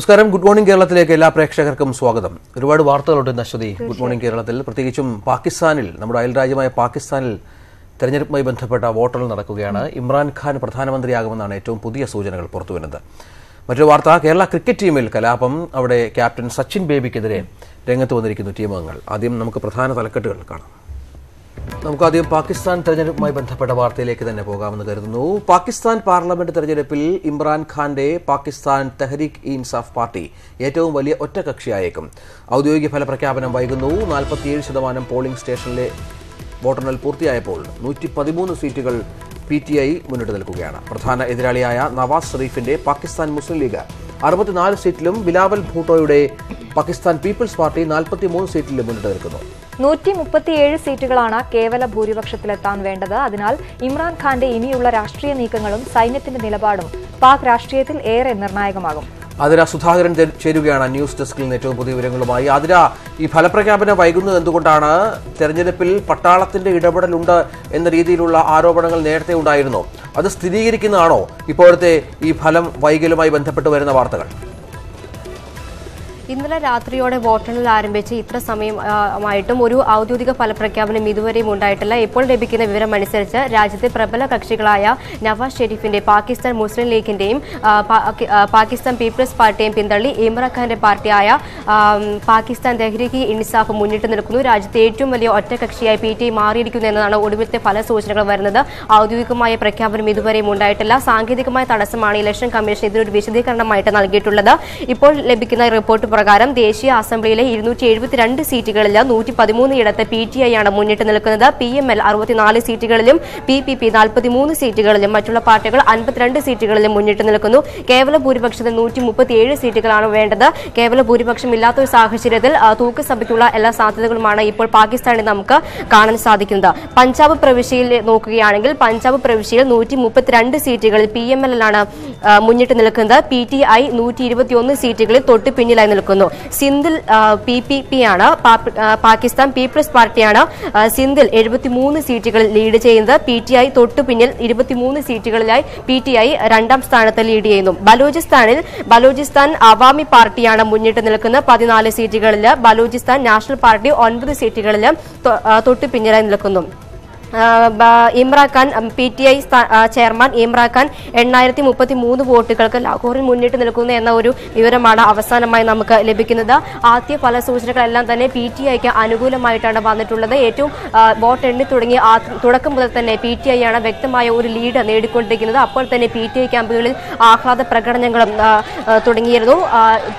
നമസ്കാരം. Good morning കേരളത്തിലേക്ക് എല്ലാ പ്രേക്ഷകർക്കും സ്വാഗതം. ഒരുപാട് വാർത്തകളുണ്ട് ഇന്ന് അശ്വതി. ഗുഡ് മോർണിംഗ് കേരളത്തിൽ. പ്രത്യേകിച്ചും പാകിസ്ഥാനിൽ നമ്മുടെ അയൽരാജ്യമായ പാകിസ്ഥാനിൽ തെരഞ്ഞെടുപ്പുമായി ബന്ധപ്പെട്ട വോട്ടെണ്ണൽ നടക്കുകയാണ്. ഇമ്രാൻഖാൻ പ്രധാനമന്ത്രിയാകുമെന്നാണ് ഏറ്റവും പുതിയ സൂചനകൾ പുറത്തുവരുന്നത്. മറ്റൊരു വാർത്ത കേരള ക്രിക്കറ്റ് ടീമിൽ കലാപം. അവിടെ ക്യാപ്റ്റൻ സച്ചിൻ ബേബിക്കെതിരെ രംഗത്ത് വന്നിരിക്കുന്നു ടീമംഗങ്ങൾ. ആദ്യം നമുക്ക് പ്രധാന തലക്കെട്ടുകൾ കാണാം. നമുക്കാദ്യം പാകിസ്ഥാൻ തെരഞ്ഞെടുപ്പുമായി ബന്ധപ്പെട്ട വാർത്തയിലേക്ക് തന്നെ പോകാമെന്ന് കരുതുന്നു. പാകിസ്ഥാൻ പാർലമെന്റ് തെരഞ്ഞെടുപ്പിൽ ഇമ്രാൻഖാന്റെ പാകിസ്ഥാൻ തെഹരീഖ് ഇ ഇൻസാഫ് പാർട്ടി ഏറ്റവും വലിയ ഒറ്റകക്ഷിയായേക്കും ഔദ്യോഗിക ഫലപ്രഖ്യാപനം വൈകുന്നു. നാൽപ്പത്തിയേഴ് ശതമാനം പോളിംഗ് സ്റ്റേഷനിലെ വോട്ടെണ്ണൽ പൂർത്തിയായപ്പോൾ നൂറ്റി പതിമൂന്ന് സീറ്റുകൾ പി ടി ഐ മുന്നിട്ട് നിൽക്കുകയാണ്. പ്രധാന എതിരാളിയായ നവാസ് ഷെറീഫിന്റെ പാകിസ്ഥാൻ മുസ്ലിം ലീഗ് അറുപത്തിനാല് സീറ്റിലും ബിലാവൽ ഭൂട്ടോയുടെ പാകിസ്ഥാൻ പീപ്പിൾസ് പാർട്ടി നാൽപ്പത്തിമൂന്ന് സീറ്റിലും മുന്നിട്ട് നിൽക്കുന്നു. നൂറ്റി മുപ്പത്തിയേഴ് സീറ്റുകളാണ് കേവല ഭൂരിപക്ഷത്തിലെത്താൻ വേണ്ടത്. അതിനാൽ ഇമ്രാൻഖാന്റെ ഇനിയുള്ള രാഷ്ട്രീയ നീക്കങ്ങളും സൈന്യത്തിന്റെ നിലപാടും പാക് രാഷ്ട്രീയത്തിൽ ഏറെ നിർണായകമാകും. ആതിര സുധാകരൻ ചേരുകയാണ് ന്യൂസ് ഡെസ്കിൽ നിന്ന് ഏറ്റവും പുതിയ വിവരങ്ങളുമായി. അതിര ഈ ഫലപ്രഖ്യാപനം വൈകുന്നത് എന്തുകൊണ്ടാണ് തെരഞ്ഞെടുപ്പിൽ പട്ടാളത്തിന്റെ ഇടപെടലുണ്ട് എന്ന രീതിയിലുള്ള ആരോപണങ്ങൾ നേരത്തെ ഉണ്ടായിരുന്നു. അത് സ്ഥിരീകരിക്കുന്നതാണോ ഇപ്പോഴത്തെ ഈ ഫലം വൈകലുമായി ബന്ധപ്പെട്ട് വരുന്ന വാർത്തകൾ? ഇന്നലെ രാത്രിയോടെ വോട്ടെണ്ണൽ ആരംഭിച്ച് ഇത്ര സമയമായിട്ടും ഒരു ഔദ്യോഗിക ഫലപ്രഖ്യാപനം ഇതുവരെയും ഉണ്ടായിട്ടില്ല. ഇപ്പോൾ ലഭിക്കുന്ന വിവരം അനുസരിച്ച് രാജ്യത്തെ പ്രബല കക്ഷികളായ നവാസ് ഷെരീഫിന്റെ പാകിസ്ഥാൻ മുസ്ലിം ലീഗിന്റെയും പാകിസ്ഥാൻ പീപ്പിൾസ് പാർട്ടിയെയും പിന്തള്ളി ഇമ്രാൻഖാന്റെ പാർട്ടിയായ പാകിസ്ഥാൻ തെഹ്രീഖി ഇൻസാഫ് മുന്നിട്ട് നിൽക്കുന്നു. രാജ്യത്തെ ഏറ്റവും വലിയ ഒറ്റകക്ഷിയായി പി ടി മാറിയിരിക്കുന്നു എന്നതാണ് ഒടുവിലത്തെ ഫല സൂചനകൾ വരുന്നത്. ഔദ്യോഗികമായ പ്രഖ്യാപനം ഇതുവരെയും ഉണ്ടായിട്ടില്ല. സാങ്കേതികമായ തടസ്സമാണ് ഇലക്ഷൻ കമ്മീഷൻ ഇതിനൊരു വിശദീകരണമായിട്ട് നൽകിയിട്ടുള്ളത്. ഇപ്പോൾ ലഭിക്കുന്ന റിപ്പോർട്ട് പ്രകാരം ദേശീയ അസംബ്ലിയിലെ ഇരുന്നൂറ്റി എഴുപത്തിരണ്ട് സീറ്റുകളിൽ നൂറ്റി പതിമൂന്ന് ഇടത്ത് പി ടി ഐ ആണ് മുന്നിട്ട് നിൽക്കുന്നത്. പി എം എൽ അറുപത്തിനാല് സീറ്റുകളിലും പി പി പി നാൽപ്പത്തിമൂന്ന് സീറ്റുകളിലും മറ്റുള്ള പാർട്ടികൾ അൻപത്തിരണ്ട് സീറ്റുകളിലും മുന്നിട്ട് നിൽക്കുന്നു. കേവല ഭൂരിപക്ഷത്തിൽ നൂറ്റി മുപ്പത്തിയേഴ് സീറ്റുകളാണ് വേണ്ടത്. കേവല ഭൂരിപക്ഷം ഇല്ലാത്ത ഒരു സാഹചര്യത്തിൽ തൂക്കസഭയ്ക്കുള്ള എല്ലാ സാധ്യതകളുമാണ് ഇപ്പോൾ പാകിസ്ഥാനിൽ നമുക്ക് കാണാൻ സാധിക്കുന്നത്. പഞ്ചാബ് പ്രവിശ്യയിൽ നോക്കുകയാണെങ്കിൽ പഞ്ചാബ് പ്രവിശ്യയിൽ നൂറ്റി മുപ്പത്തിരണ്ട് സീറ്റുകളിൽ പി എം എൽ ആണ് മുന്നിട്ട് നിൽക്കുന്നത്. പി ടി ഐ നൂറ്റി ഇരുപത്തിയൊന്ന് സീറ്റുകളിൽ തൊട്ട് പിന്നിലായി നിൽക്കുന്നു. സിന്ധിൽ പി പി പി ആണ് പാകിസ്ഥാൻ പീപ്പിൾസ് പാർട്ടിയാണ് സിന്ധിൽ എഴുപത്തിമൂന്ന് സീറ്റുകളിൽ ലീഡ് ചെയ്യുന്നത്. പി ടി ഐ തൊട്ടു പിന്നിൽ ഇരുപത്തിമൂന്ന് സീറ്റുകളിലായി പി ടി ഐ രണ്ടാം സ്ഥാനത്ത് ലീഡ് ചെയ്യുന്നു. ബലൂചിസ്ഥാനിൽ ബലൂചിസ്ഥാൻ അവാമി പാർട്ടിയാണ് മുന്നിട്ട് നിൽക്കുന്നത്. പതിനാല് സീറ്റുകളിൽ ബലൂചിസ്ഥാൻ നാഷണൽ പാർട്ടി ഒൻപത് സീറ്റുകളിൽ തൊട്ടു പിന്നിലായി നിൽക്കുന്നു. ബ- P T I chairman Imran Khan എണ്ണായിരത്തി മുപ്പത്തി മൂന്ന് വോട്ടുകൾക്ക് ലാഹോറിൽ മുന്നിട്ട് നിൽക്കുന്നു എന്ന ഒരു വിവരമാണ് അവസാനമായി നമുക്ക് ലഭിക്കുന്നത്. ആദ്യ ഫലസൂചനകളെല്ലാം തന്നെ പി ടി ഐക്ക് അനുകൂലമായിട്ടാണ് വന്നിട്ടുള്ളത്. ഏറ്റവും വോട്ട് എണ്ണി തുടങ്ങി തുടക്കം മുതൽ തന്നെ പി ടി ഐ ആണ് വ്യക്തമായ ഒരു ലീഡ് നേടിക്കൊണ്ടിരിക്കുന്നത്. അപ്പോൾ തന്നെ പി ടി ഐ ക്യാമ്പുകളിൽ ആഹ്ലാദ പ്രകടനങ്ങളും തുടങ്ങിയിരുന്നു.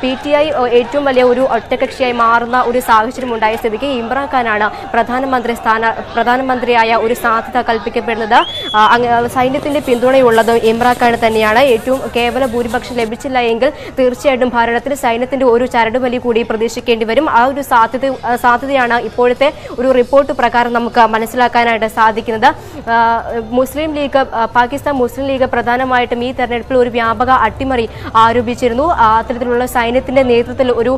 പി ടി ഐ ഏറ്റവും വലിയ ഒരു ഒറ്റകക്ഷിയായി മാറുന്ന ഒരു സാഹചര്യം ഉണ്ടായ സ്ഥിതിക്ക് ഇമ്രാൻഖാനാണ് പ്രധാനമന്ത്രി സ്ഥാന പ്രധാനമന്ത്രിയായ ഒരു സാധ്യത കൽപ്പിക്കപ്പെടുന്നത്. സൈന്യത്തിന്റെ പിന്തുണയുള്ളതും ഇമ്രാഖാൻ തന്നെയാണ്. ഏറ്റവും കേവല ഭൂരിപക്ഷം ലഭിച്ചില്ല എങ്കിൽ തീർച്ചയായിട്ടും ഭരണത്തിൽ സൈന്യത്തിന്റെ ഒരു ചരടുവലി കൂടി പ്രതീക്ഷിക്കേണ്ടി വരും. ആ ഒരു സാധ്യത സാധ്യതയാണ് ഇപ്പോഴത്തെ ഒരു റിപ്പോർട്ട് പ്രകാരം നമുക്ക് മനസ്സിലാക്കാനായിട്ട് സാധിക്കുന്നത്. മുസ്ലിം ലീഗ് പാകിസ്ഥാൻ മുസ്ലിം ലീഗ് പ്രധാനമായിട്ടും ഈ തെരഞ്ഞെടുപ്പിൽ ഒരു വ്യാപക അട്ടിമറി ആരോപിച്ചിരുന്നു. അത്തരത്തിലുള്ള സൈന്യത്തിന്റെ നേതൃത്വത്തിൽ ഒരു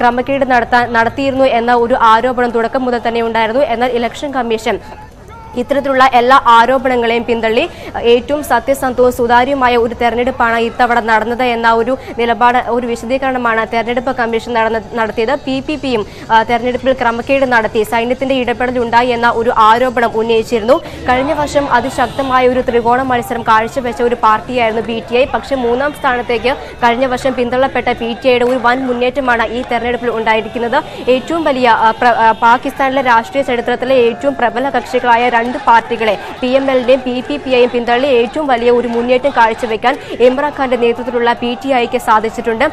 ക്രമക്കേട് നടത്താൻ നടത്തിയിരുന്നു എന്ന ഒരു ആരോപണം തുടക്കം മുതൽ തന്നെ ഉണ്ടായിരുന്നു. എന്നാൽ ഇലക്ഷൻ കമ്മീഷൻ ഇത്തരത്തിലുള്ള എല്ലാ ആരോപണങ്ങളെയും പിന്തള്ളി ഏറ്റവും സത്യസന്ധവും സുതാര്യവുമായ ഒരു തെരഞ്ഞെടുപ്പാണ് ഇത്തവണ നടന്നത് എന്ന ഒരു നിലപാട് ഒരു വിശദീകരണമാണ് തെരഞ്ഞെടുപ്പ് കമ്മീഷൻ നടത്തിയത്. പി പി പിയും തെരഞ്ഞെടുപ്പിൽ ക്രമക്കേട് നടത്തി സൈന്യത്തിന്റെ ഇടപെടൽ ഉണ്ടായി എന്ന ഒരു ആരോപണം ഉന്നയിച്ചിരുന്നു. കഴിഞ്ഞ വർഷം അതിശക്തമായ ഒരു ത്രികോണ മത്സരം കാഴ്ചവെച്ച ഒരു പാർട്ടിയായിരുന്നു ബി ടി ഐ. പക്ഷേ മൂന്നാം സ്ഥാനത്തേക്ക് കഴിഞ്ഞ വർഷം പിന്തള്ളപ്പെട്ട പി ടി ഐയുടെ ഒരു വൻ മുന്നേറ്റമാണ് ഈ തെരഞ്ഞെടുപ്പിൽ ഉണ്ടായിരിക്കുന്നത്. ഏറ്റവും വലിയ പാകിസ്ഥാനിലെ രാഷ്ട്രീയ ചരിത്രത്തിലെ ഏറ്റവും പ്രബല കക്ഷികളായ രണ്ട് പാർട്ടികളെ പി എം എല്ലിന്റെയും പി പി പി ഐയും പിന്തള്ളി ഏറ്റവും വലിയ ഒരു മുന്നേറ്റം കാഴ്ചവെക്കാൻ ഇമ്രാൻഖാന്റെ നേതൃത്വത്തിലുള്ള പി ടി ഐക്ക് സാധിച്ചിട്ടുണ്ട്.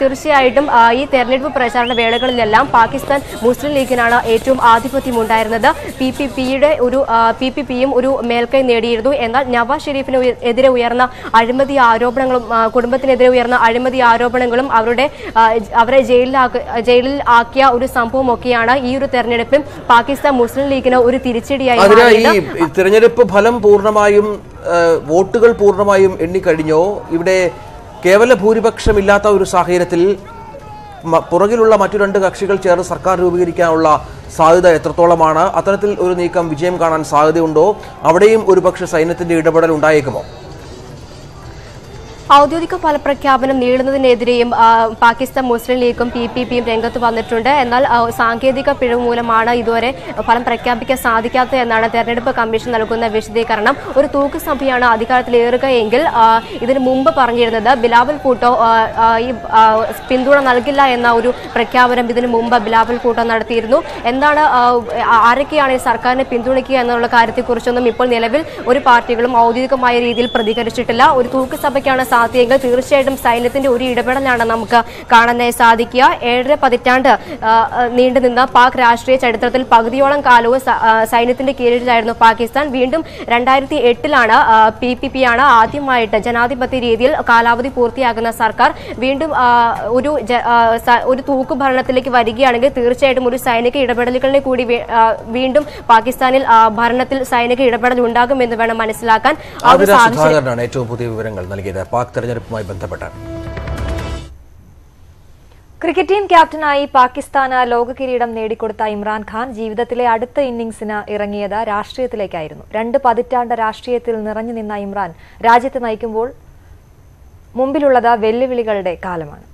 തീർച്ചയായിട്ടും ഈ തെരഞ്ഞെടുപ്പ് പ്രചാരണ വേളകളിലെല്ലാം പാകിസ്ഥാൻ മുസ്ലിം ലീഗിനാണ് ഏറ്റവും ആധിപത്യം ഉണ്ടായിരുന്നത് പി പി പിയുടെ ഒരു പി പി പിയും ഒരു മേൽക്കൈ നേടിയിരുന്നു. എന്നാൽ നവാസ് ഷെരീഫിന് എതിരെ ഉയർന്ന അഴിമതി ആരോപണങ്ങളും കുടുംബത്തിനെതിരെ ഉയർന്ന അഴിമതി ആരോപണങ്ങളും അവരുടെ അവരെ ജയിലിലാക്ക ജയിലിൽ ആക്കിയ ഒരു സംഭവമൊക്കെയാണ് ഈ ഒരു തെരഞ്ഞെടുപ്പിൽ പാകിസ്ഥാൻ മുസ്ലിം ലീഗിന് ഒരു തിരിച്ചടിയായി അതിന് ഈ തിരഞ്ഞെടുപ്പ് ഫലം പൂർണമായും വോട്ടുകൾ പൂർണമായും എണ്ണിക്കഴിഞ്ഞോ ഇവിടെ കേവല ഭൂരിപക്ഷമില്ലാത്ത ഒരു സാഹചര്യത്തിൽ പുറകിലുള്ള മറ്റു രണ്ട് കക്ഷികൾ ചേർന്ന് സർക്കാർ രൂപീകരിക്കാനുള്ള സാധ്യത എത്രത്തോളമാണ്? അത്തരത്തിൽ ഒരു നീക്കം വിജയം കാണാൻ സാധ്യതയുണ്ടോ? അവിടെയും ഒരുപക്ഷെ സൈന്യത്തിന്റെ ഇടപെടൽ ഉണ്ടായേക്കുമോ? ഔദ്യോഗിക ഫലപ്രഖ്യാപനം നീളുന്നതിനെതിരെയും പാകിസ്ഥാൻ മുസ്ലിം ലീഗും പി പി പിയും രംഗത്ത് വന്നിട്ടുണ്ട്. എന്നാൽ സാങ്കേതിക പിഴവ് മൂലമാണ് ഇതുവരെ ഫലം പ്രഖ്യാപിക്കാൻ സാധിക്കാത്തത് എന്നാണ് തെരഞ്ഞെടുപ്പ് കമ്മീഷൻ നൽകുന്ന വിശദീകരണം. ഒരു തൂക്കുസഭയാണ് അധികാരത്തിലേറുക എങ്കിൽ ഇതിനു മുമ്പ് പറഞ്ഞിരുന്നത് ബിലാവൽ ആ, ഈ പിന്തുണ നൽകില്ല എന്ന ഒരു പ്രഖ്യാപനം ഇതിനു മുമ്പ് ബിലാവൽ കൂട്ടോ നടത്തിയിരുന്നു. എന്താണ് ആരൊക്കെയാണ് ഈ സർക്കാരിനെ പിന്തുണയ്ക്കുക എന്നുള്ള കാര്യത്തെക്കുറിച്ചൊന്നും ഇപ്പോൾ നിലവിൽ ഒരു പാർട്ടികളും ഔദ്യോഗികമായ രീതിയിൽ പ്രതികരിച്ചിട്ടില്ല. ഒരു തൂക്ക് തൂക്കുസഭയ്ക്കാണ് സാധ്യമെങ്കിൽ തീർച്ചയായിട്ടും സൈന്യത്തിന്റെ ഒരു ഇടപെടലാണ് നമുക്ക് കാണാനായി സാധിക്കുക. ഏഴര പതിറ്റാണ്ട് നീണ്ടുനിന്ന പാക് രാഷ്ട്രീയ ചരിത്രത്തിൽ പകുതിയോളം കാലവും സൈന്യത്തിന്റെ കീഴിലായിരുന്നു പാകിസ്ഥാൻ. വീണ്ടും രണ്ടായിരത്തി എട്ടിലാണ് പി പി പി ആണ് ആദ്യമായിട്ട് ജനാധിപത്യ രീതിയിൽ കാലാവധി പൂർത്തിയാകുന്ന സർക്കാർ വീണ്ടും ഒരു ഒരു തൂക്കു ഭരണത്തിലേക്ക് വരികയാണെങ്കിൽ തീർച്ചയായിട്ടും ഒരു സൈനിക ഇടപെടലുകളിൽ കൂടി വീണ്ടും പാകിസ്ഥാനിൽ ഭരണത്തിൽ സൈനിക ഇടപെടൽ ഉണ്ടാകുമെന്ന് വേണം മനസ്സിലാക്കാൻ. ഏറ്റവും പുതിയ വിവരങ്ങൾ നൽകിയത്. പാക് തെരഞ്ഞെടുപ്പുമായി ബന്ധപ്പെട്ട് ക്രിക്കറ്റ് ടീം ക്യാപ്റ്റനായി പാകിസ്ഥാന് ലോക കിരീടം നേടിക്കൊടുത്ത ഇമ്രാൻഖാൻ ജീവിതത്തിലെ അടുത്ത ഇന്നിംഗ്സിന് ഇറങ്ങിയത് രാഷ്ട്രീയത്തിലേക്കായിരുന്നു രണ്ട് പതിറ്റാണ്ട് രാഷ്ട്രീയത്തിൽ നിറഞ്ഞു നിന്ന ഇമ്രാൻ രാജ്യത്തെ നയിക്കുമ്പോൾ മുമ്പിലുള്ളത് വെല്ലുവിളികളുടെ കാലമാണ്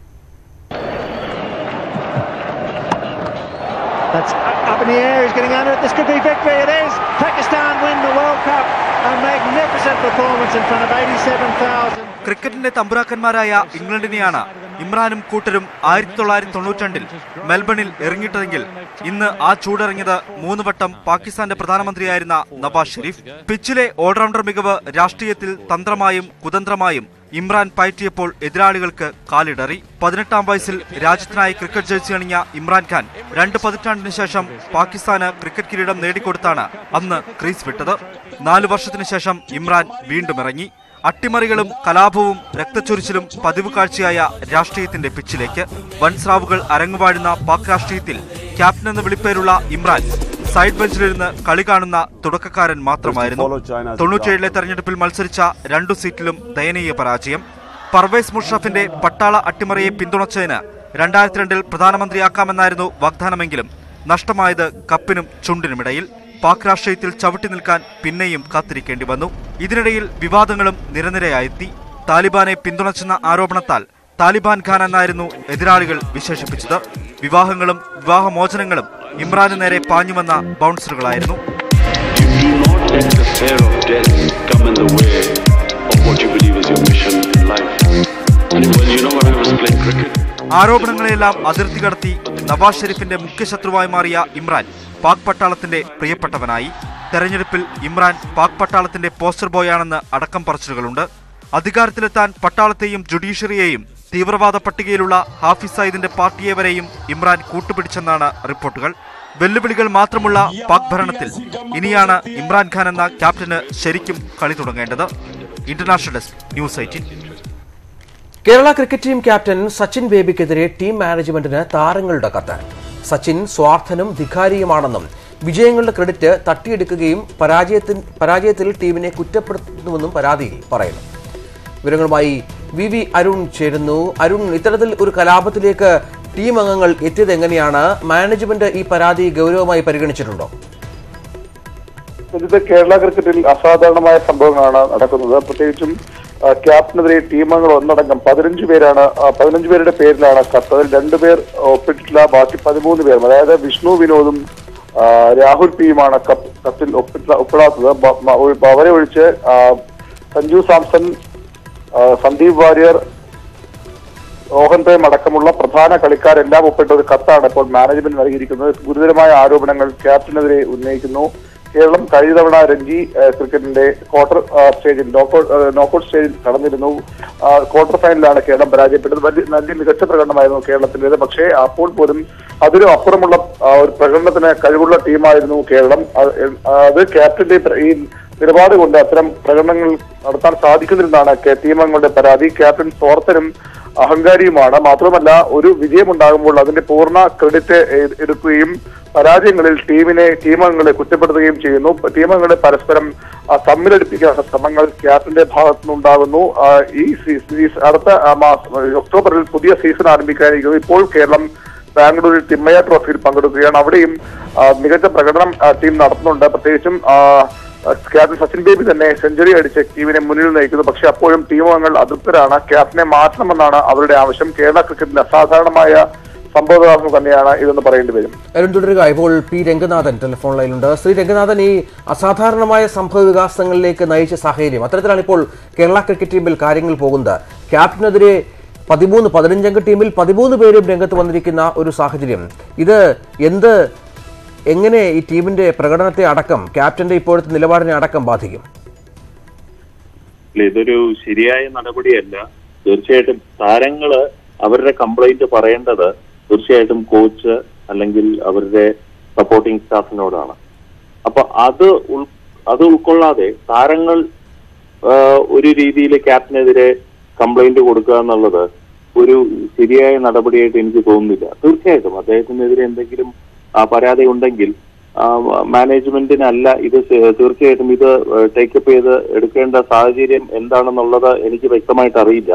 That's up in the air. He's getting under it. This could be victory. It is. Pakistan win the World Cup. A magnificent performance in front of 87,000. ക്രിക്കറ്റിന്റെ തമ്പുരാക്കന്മാരായ ഇംഗ്ലണ്ടിനെയാണ് ഇമ്രാനും കൂട്ടരും ആയിരത്തി തൊള്ളായിരത്തി തൊണ്ണൂറ്റിരണ്ടിൽ മെൽബണിൽ ഇറങ്ങിയിട്ടതെങ്കിൽ ഇന്ന് ആ ചൂടിറങ്ങിയത് മൂന്ന് വട്ടം പാകിസ്ഥാന്റെ പ്രധാനമന്ത്രിയായിരുന്ന നവാസ് ഷെരീഫ്. പിച്ചിലെ ഓൾറൗണ്ടർ മികവ് രാഷ്ട്രീയത്തിൽ തന്ത്രമായും കുതന്ത്രമായും ഇമ്രാൻ പയറ്റിയപ്പോൾ എതിരാളികൾക്ക് കാലിടറി. പതിനെട്ടാം വയസ്സിൽ രാജ്യത്തിനായി ക്രിക്കറ്റ് ജേഴ്സി അണിഞ്ഞ ഇമ്രാൻഖാൻ രണ്ട് പതിറ്റാണ്ടിന് ശേഷം പാകിസ്ഥാന് ക്രിക്കറ്റ് കിരീടം നേടിക്കൊടുത്താണ് അന്ന് ക്രീസ് വിട്ടത്. നാലു വർഷത്തിനു ശേഷം ഇമ്രാൻ വീണ്ടും ഇറങ്ങി. അട്ടിമറികളും കലാപവും രക്തച്ചൊരിച്ചിലും പതിവ് കാഴ്ചയായ രാഷ്ട്രീയത്തിന്റെ പിച്ചിലേക്ക്. വൻസ്രാവുകൾ അരങ്ങുവാഴുന്ന പാക് രാഷ്ട്രീയത്തിൽ ക്യാപ്റ്റൻ എന്ന വിളിപ്പേരുള്ള ഇമ്രാൻ സൈഡ് ബെഞ്ചിലിരുന്ന് കളി കാണുന്ന തുടക്കക്കാരൻ മാത്രമായിരുന്നു. തൊണ്ണൂറ്റിയേഴിലെ തെരഞ്ഞെടുപ്പിൽ മത്സരിച്ച രണ്ടു സീറ്റിലും ദയനീയ പരാജയം. പർവേസ് മുഷറഫിന്റെ പട്ടാള അട്ടിമറിയെ പിന്തുണച്ചതിന് രണ്ടായിരത്തി രണ്ടിൽ പ്രധാനമന്ത്രിയാക്കാമെന്നായിരുന്നു വാഗ്ദാനമെങ്കിലും. നഷ്ടമായത് കപ്പിനും ചുണ്ടിനുമിടയിൽ. പാക് രാഷ്ട്രീയത്തിൽ ചവിട്ടി നിൽക്കാൻ പിന്നെയും കാത്തിരിക്കേണ്ടി വന്നു ഇതിനിടയിൽ വിവാദങ്ങളും നിരനിരയായെത്തി താലിബാനെ പിന്തുണച്ചെന്ന ആരോപണത്താൽ താലിബാൻ ഖാൻ എന്നായിരുന്നു എതിരാളികൾ വിശേഷിപ്പിച്ചത് വിവാഹങ്ങളും വിവാഹമോചനങ്ങളും ഇമ്രാന് നേരെ പാഞ്ഞുവന്ന ബൗൺസറുകളായിരുന്നു what you believe is your mission in life. And well, you know what I was playing cricket. ആരോപണങ്ങളെല്ലാം അതിർത്തി കടത്തി നവാസ് ഷെരീഫിന്റെ മുഖ്യ ശത്രുവായി മാറിയ ഇമ്രാൻ പാക് പട്ടാളത്തിന്റെ പ്രിയപ്പെട്ടവനായി. തെരഞ്ഞെടുപ്പിൽ ഇമ്രാൻ പാക് പട്ടാളത്തിന്റെ പോസ്റ്റർ ബോയാണെന്ന് അടക്കം പറച്ചിലുകളുണ്ട്. അധികാരത്തിലെത്താൻ പട്ടാളത്തെയും ജുഡീഷ്യറിയെയും തീവ്രവാദ പട്ടികയിലുള്ള ഹാഫിസ് സയ്യിദിന്റെ പാർട്ടിയെ വരെയും ഇമ്രാൻ കൂട്ടുപിടിച്ചെന്നാണ് റിപ്പോർട്ടുകൾ. വെല്ലുവിളികൾ മാത്രമുള്ള പാക് ഭരണത്തിൽ ഇനിയാണ് ഇമ്രാൻഖാൻ എന്ന ക്യാപ്റ്റന് ശരിക്കും കളി തുടങ്ങേണ്ടത്. International desk news eighteen. Kerala cricket team captain Sachin ബേബിക്കെതിരെ team മാനേജ്മെന്റിന് താരങ്ങളുടെ കത്ത് സച്ചിൻ സ്വാർത്ഥനും ധിക്കാരിയുമാണെന്നും വിജയങ്ങളുടെ ക്രെഡിറ്റ് തട്ടിയെടുക്കുകയും പരാജയത്തിൽ പരാജയത്തിൽ ടീമിനെ കുറ്റപ്പെടുത്തുന്നുവെന്നും പരാതിയിൽ പറയുന്നു. വിവരങ്ങളുമായി വി വി അരുൺ ചേരുന്നു. അരുൺ ഇത്തരത്തിൽ ഒരു കലാപത്തിലേക്ക് ടീം അംഗങ്ങൾ എത്തിയത് എങ്ങനെയാണ് മാനേജ്മെന്റ് ഈ പരാതി ഗൗരവമായി പരിഗണിച്ചിട്ടുണ്ടോ? ഇത് കേരള ക്രിക്കറ്റിൽ അസാധാരണമായ സംഭവങ്ങളാണ് നടക്കുന്നത്. പ്രത്യേകിച്ചും ക്യാപ്റ്റനെതിരെ ടീമംഗങ്ങൾ ഒന്നടങ്കം പതിനഞ്ച് പേരാണ് പതിനഞ്ച് പേരുടെ പേരിലാണ് കത്ത്. അതിൽ രണ്ടുപേർ ഒപ്പിട്ടിട്ടില്ല ബാക്കി പതിമൂന്ന് പേരും അതായത് വിഷ്ണു വിനോദും രാഹുൽ പിയുമാണ് കപ്പ് കത്തിൽ ഒപ്പിട്ട ഒപ്പിടാത്തത്. അവരെ ഒഴിച്ച് സഞ്ജു സാംസൺ സന്ദീപ് വാര്യർ രോഹൻ പ്രേം അടക്കമുള്ള പ്രധാന കളിക്കാരെല്ലാം ഒപ്പിട്ട ഒരു കത്താണ് ഇപ്പോൾ മാനേജ്മെന്റ് നൽകിയിരിക്കുന്നത്. ഗുരുതരമായ ആരോപണങ്ങൾ ക്യാപ്റ്റനെതിരെ ഉന്നയിക്കുന്നു. കേരളം കഴിഞ്ഞ തവണ രഞ്ജി ക്രിക്കറ്റിന്റെ ക്വാർട്ടർ സ്റ്റേജിൽ നോക്കൌട്ട് നോക്കൌട്ട് സ്റ്റേജിൽ കടന്നിരുന്നു. ക്വാർട്ടർ ഫൈനലിലാണ് കേരളം പരാജയപ്പെട്ടത്. വലിയ നല്ല മികച്ച പ്രകടനമായിരുന്നു കേരളത്തിന്റെത്. പക്ഷേ അപ്പോൾ പോലും അതിനും അപ്പുറമുള്ള ഒരു പ്രകടനത്തിന് കഴിവുള്ള ടീമായിരുന്നു കേരളം. അത് ക്യാപ്റ്റന്റെ ഈ നിലപാട് കൊണ്ട് അത്തരം പ്രകടനങ്ങൾ നടത്താൻ സാധിക്കുന്നില്ലെന്നാണ് ടീം പരാതി. ക്യാപ്റ്റൻ സ്വാർത്ഥനും അഹങ്കാരിയുമാണ്. മാത്രമല്ല ഒരു വിജയമുണ്ടാകുമ്പോൾ അതിന്റെ പൂർണ ക്രെഡിറ്റ് എടുക്കുകയും പരാജയങ്ങളിൽ ടീമിനെ ടീമംഗങ്ങളെ കുറ്റപ്പെടുത്തുകയും ചെയ്യുന്നു. ടീമംഗങ്ങളെ പരസ്പരം തമ്മിലടിപ്പിക്കാനുള്ള ശ്രമങ്ങൾ ക്യാപ്റ്റന്റെ ഭാഗത്തു നിന്നുണ്ടാകുന്നു. ഈ അടുത്ത ഒക്ടോബറിൽ പുതിയ സീസൺ ആരംഭിക്കാനിരിക്കുന്നു. ഇപ്പോൾ കേരളം ബാംഗ്ലൂരിൽ തിമ്മയ ട്രോഫിയിൽ പങ്കെടുക്കുകയാണ്. അവിടെയും മികച്ച പ്രകടനം ടീം നടത്തുന്നുണ്ട്. പ്രത്യേകിച്ചും ക്യാപ്റ്റൻ സച്ചിൻ ബേബി തന്നെ സെഞ്ചുറി അടിച്ച് ടീമിനെ മുന്നിൽ നയിക്കുന്നു. പക്ഷെ അപ്പോഴും ടീം അംഗങ്ങൾ അതൃപ്തരാണ്. ക്യാപ്റ്റനെ മാറ്റണമെന്നാണ് അവരുടെ ആവശ്യം. കേരള ക്രിക്കറ്റിൽ അസാധാരണമായ സംഭവവികാസം തന്നെയാണ് ഇതെന്ന് പറയേണ്ടി വരും. അരുൺ തുടരുക. ഇപ്പോൾ പി. രംഗനാഥൻ ടെലിഫോൺ ലൈനിലുണ്ട്. ശ്രീ രംഗനാഥൻ ഈ അസാധാരണമായ സംഭവ വികാസങ്ങളിലേക്ക് നയിച്ച സാഹചര്യം. അത്തരത്തിലാണ് ഇപ്പോൾ കേരള ക്രിക്കറ്റ് ടീമിൽ കാര്യങ്ങൾ പോകുന്നത്. ക്യാപ്റ്റനെതിരെ പതിമൂന്ന് പതിനഞ്ചംഗ ടീമിൽ പതിമൂന്ന് പേരും രംഗത്ത് വന്നിരിക്കുന്ന ഒരു സാഹചര്യം. ഇത് എന്ത് എങ്ങനെ ഈ ടീമിന്റെ പ്രകടനത്തെ അടക്കം ക്യാപ്റ്റന്റെ ഇപ്പോഴത്തെ നിലപാടിനെ അടക്കം ബാധിക്കും? ഇതൊരു ശരിയായ നടപടിയല്ല. തീർച്ചയായിട്ടും താരങ്ങൾ അവരുടെ കംപ്ലൈന്റ് പറയേണ്ടത് തീർച്ചയായിട്ടും കോച്ച് അല്ലെങ്കിൽ അവരുടെ സപ്പോർട്ടിംഗ് സ്റ്റാഫിനോടാണ് അപ്പൊ അത് അത് ഉൾക്കൊള്ളാതെ താരങ്ങൾ ഒരു രീതിയിൽ ക്യാപ്റ്റനെതിരെ കംപ്ലൈന്റ് കൊടുക്കുക എന്നുള്ളത് ഒരു ശരിയായ നടപടിയായിട്ട് എനിക്ക് തോന്നുന്നില്ല. തീർച്ചയായിട്ടും അദ്ദേഹത്തിനെതിരെ എന്തെങ്കിലും പരാതി ഉണ്ടെങ്കിൽ മാനേജ്മെന്റിനല്ല ഇത് തീർച്ചയായിട്ടും ഇത് ടേക്കപ്പ് ചെയ്ത് എടുക്കേണ്ട സാഹചര്യം എന്താണെന്നുള്ളത് എനിക്ക് വ്യക്തമായിട്ട് അറിയില്ല.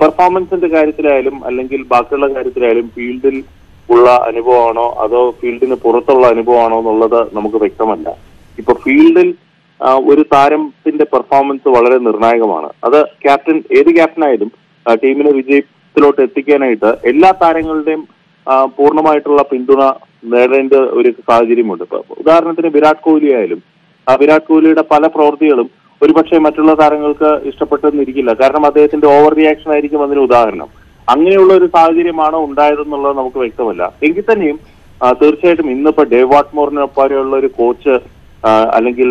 പെർഫോമൻസിന്റെ കാര്യത്തിലായാലും അല്ലെങ്കിൽ ബാക്കിയുള്ള കാര്യത്തിലായാലും ഫീൽഡിൽ ഉള്ള അനുഭവമാണോ അതോ ഫീൽഡിന് പുറത്തുള്ള അനുഭവമാണോ എന്നുള്ളത് നമുക്ക് വ്യക്തമല്ല. ഇപ്പൊ ഫീൽഡിൽ ഒരു താരത്തിന്റെ പെർഫോമൻസ് വളരെ നിർണായകമാണ്. അത് ക്യാപ്റ്റൻ ഏത് ക്യാപ്റ്റനായാലും ടീമിനെ വിജയത്തിലോട്ട് എത്തിക്കാനായിട്ട് എല്ലാ താരങ്ങളുടെയും പൂർണമായിട്ടുള്ള പിന്തുണ നേടേണ്ട ഒരു സാഹചര്യമുണ്ട്. ഉദാഹരണത്തിന് വിരാട് കോഹ്ലി ആയാലും വിരാട് കോഹ്ലിയുടെ പല പ്രവൃത്തികളും ഒരുപക്ഷെ മറ്റുള്ള താരങ്ങൾക്ക് ഇഷ്ടപ്പെട്ടെന്നിരിക്കില്ല. കാരണം അദ്ദേഹത്തിന്റെ ഓവർ റിയാക്ഷൻ ആയിരിക്കും അതിന് ഉദാഹരണം. അങ്ങനെയുള്ള ഒരു സാഹചര്യമാണോ ഉണ്ടായതെന്നുള്ളത് നമുക്ക് വ്യക്തമല്ല. എങ്കിൽ തന്നെയും തീർച്ചയായിട്ടും ഇന്നിപ്പോ ഡേവ് വാട്ട്മോറിനൊപ്പരെയുള്ള ഒരു കോച്ച് അല്ലെങ്കിൽ